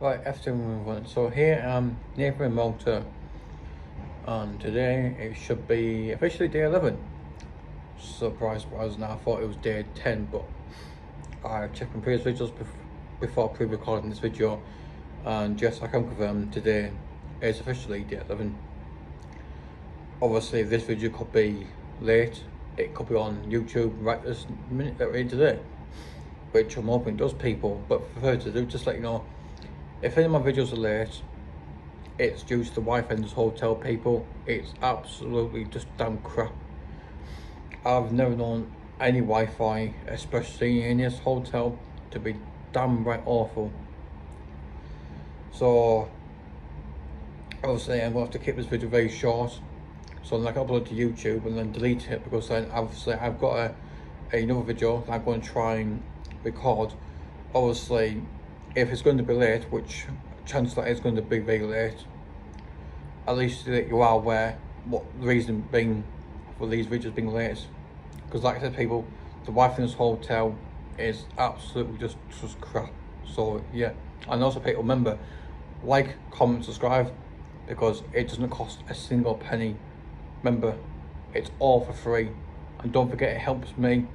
Right, after move on. So here um, I'm near in Malta, and today it should be officially day 11. Surprise, surprise, now I thought it was day 10, but I checked my previous videos before pre-recording this video, and yes, I can confirm today is officially day 11. Obviously, this video could be late, it could be on YouTube right this minute that we're in today, which I'm hoping does people, but for further to do, just let you know, if any of my videos are late, it's due to the Wi-Fi in this hotel people. It's absolutely just damn crap. I've never known any Wi-Fi, especially in this hotel, to be damn right awful. So, obviously I'm going to have to keep this video very short. So I'm like upload to YouTube and then delete it because then obviously I've got a, another video that I'm going to try and record. Obviously if it's going to be late, which chance that is going to be very late, at least that you are aware what the reason being for these videos being late. Because like I said, people, the Wi-Fi in this hotel is absolutely just, just crap. So yeah, and also people remember, like, comment, subscribe, because it doesn't cost a single penny. Remember, it's all for free. And don't forget, it helps me